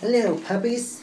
Hello, puppies.